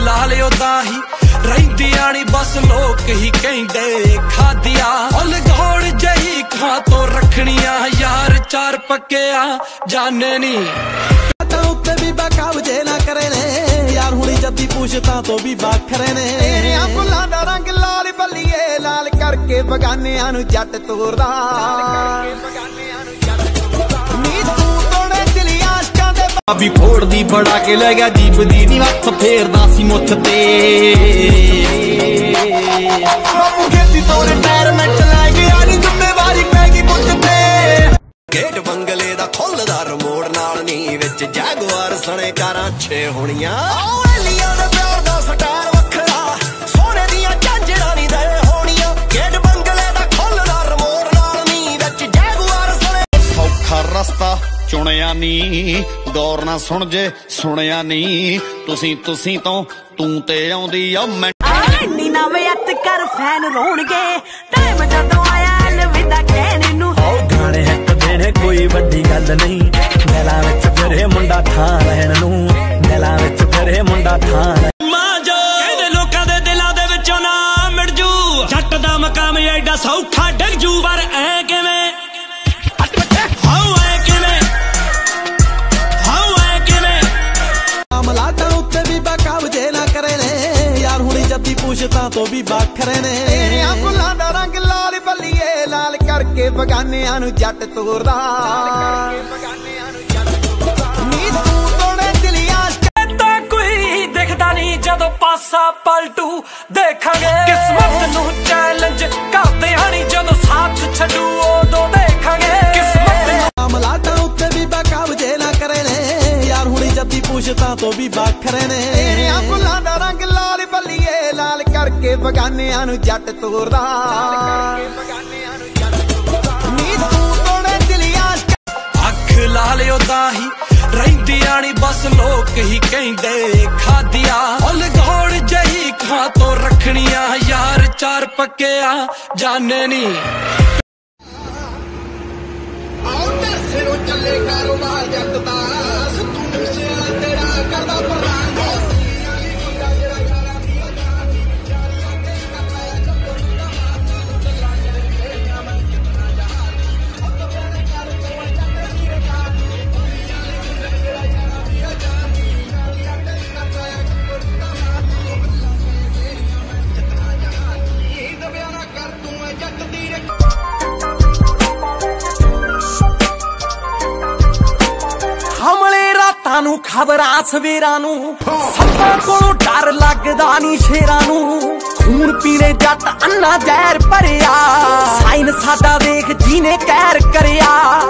ਲਾਲ ਉਹਦਾ ਹੀ ਰਹਿੰਦੀਆਂ ਨੀ ਬਸ ਲੋਕ ਹੀ ਕਹਿੰਦੇ ਖਾਦਿਆ ਉਲ ਗੋੜ ਜਹੀ ਖਾਂ ਤੋਂ ਰੱਖਣੀਆਂ ਯਾਰ ਚਾਰ ਪੱਕਿਆ ਜਾਣੇ ਨੀ। ਤਾਂ ਉੱਤੇ ਵੀ ਬਕਾਵਜੇ ਨਾ ਕਰੇ ਨੇ। ਯਾਰ ਹੁਣੀ ਜੱਦੀ ਪੁੱਛਤਾਂ ਤੋਂ ਵੀ ਵੱਖਰੇ ਨੇ। ਤੇਰਿਆਂ ਫੁੱਲਾਂ ਦਾ ਰੰਗ ਲਾਲ ਬੱਲੀਏ ਲਾਲ ਕਰਕੇ ਬਗਾਨਿਆਂ ਨੂੰ ਜੱਟ ਤੋਰਦਾ। ਵੀ ਫੋੜਦੀ ਬੜਾ ਕੇ ਲੈ ਗਿਆ ਜੀਬ ਦੀ ਨੀ ਹੱਥ ਫੇਰਦਾ ਸੀ ਮੁੱਠ ਤੇ। ਬਾਪੂ ਖੇਤੀ ਤੋਂ ਰਿਟਾਇਰਮੈਂਟ ਲੈ ਗਿਆ ਨੀ ਜ਼ਿੰਮੇਵਾਰੀ ਪੈ ਗਈ ਪੁੱਤ ਤੇ। ਗੇਟ ਬੰਗਲੇ ਦਾ ਖੋਲਦਾ ਰਮੋੜ ਨਾਲ ਨੀ ਵਿੱਚ ਜੈਗਵਾਰ ਸਣੇ ਕਾਰਾਂ ਛੇ ਹੋਣੀਆਂ। ਚੁਣਿਆ ਨੀ ਗੌਰ ਨਾ ਸੁਣ ਜੇ ਸੁਣਿਆ ਨੀ ਤੁਸੀਂ ਤੁਸੀਂ ਤੋਂ ਤੂੰ ਤੇ ਆਉਂਦੀ ਆ ਮੈਂ ਨੀ ਨਵੇਂ ਅੱਤ ਕਰ ਫੈਨ ਰੋਣਗੇ। ਟਾਈਮ ਜਦੋਂ ਆਇਆ ਅਲਵਿਦਾ ਕਹਿਣ ਨੂੰ ਗਾਣੇ ਹਿੱਟ ਦੇਣੇ ਕੋਈ ਵੱਡੀ ਗੱਲ ਨਹੀਂ। ਦਿਲਾਂ ਵਿੱਚ ਫਿਰੇ ਮੁੰਡਾ ਥਾਂ ਰਹਿਣ ਨੂੰ। ਦਿਲਾਂ ਵਿੱਚ ਫਿਰੇ ਮੁੰਡਾ ਥਾਂ ਮਾਂ ਜੋ। ਕਹਿੰਦੇ ਲੋਕਾਂ ਦੇ ਦਿਲਾਂ ਦੇ ਵਿੱਚੋਂ ਨਾ ਮਿਟ ਜੂ। ਜੱਟ ਦਾ ਮਕਾਮ ਐਡਾ ਸੌਖਾ ਜੱਦੀ ਪੁੱਛਤਾਂ ਤੋਂ ਵੀ ਵੱਖਰੇ ਨੇ। ਤੇਰਿਆਂ ਫੁੱਲਾਂ ਦਾ ਰੰਗ ਲਾਲ ਬੱਲੀਏ ਲਾਲ ਕਰਕੇ ਬਗਾਨਿਆਂ ਨੂੰ ਜੱਟ ਤੋਰਦਾ। ਨੀ ਤੂੰ ਤੋੜੇ ਦਿਲੀ ਆਸ਼ਕਾਂ ਤਾਂ ਕੋਈ ਦਿਖਦਾ ਨਹੀਂ ਜਦੋਂ ਪਾਸਾ ਪਲਟੂ। ਦੇਖਾਂਗੇ ਕਿਸਮਤ ਨੂੰ ਚੈਲੰਜ ਕਰਦੇ ਹਣੀ ਜਦੋਂ ਸਾਥ ਛੱਡੂ। ਉਦੋਂ ਪੁੱਛਤਾਂ ਤੋਂ ਵੀ ਵੱਖਰੇ ਨੇ। ਤੇਰਿਆਂ ਫੁੱਲਾਂ ਦਾ ਰੰਗ ਲਾਲ ਬੱਲੀਏ ਲਾਲ ਕਰਕੇ ਬਗਾਨਿਆਂ ਨੂੰ ਜੱਟ ਤੋਰਦਾ। ਨੀ ਤੂੰ ਤੋੜੇ ਦਿਲੀ ਆਸ਼ਕਾਂ ਅੱਖ ਲਾਲ ਉਹਦਾ ਹੀ ਰਹਿੰਦੀਆਂ ਨੀ ਬਸ ਲੋਕ ਹੀ ਕਹਿੰਦੇ ਖਾਦਿਆ ਜਹੀ ਖਾਂ ਤੋਂ ਰੱਖਣੀਆਂ ਯਾਰ ਚਾਰ ਪੱਕਿਆ ਜਾਣੇ ਨੀ। ਹਮਲੇ ਰਾਤਾਂ ਨੂੰ ਖਬਰਾਂ ਸਵੇਰਾਂ ਨੂੰ। ਸੱਪਾਂ ਕੋਲੋਂ ਡਰ ਲੱਗਦਾ ਨਹੀਂ ਸ਼ੇਰਾਂ ਨੂੰ। ਖੂਨ ਪੀਲੇ ਜੱਟ ਅੰਨਾ ਜ਼ਹਿਰ ਭਰਿਆ। ਸਾਈਨ ਸਾਡਾ ਵੇਖ ਜੀਨੇ ਕਹਿਰ ਕਰਿਆ।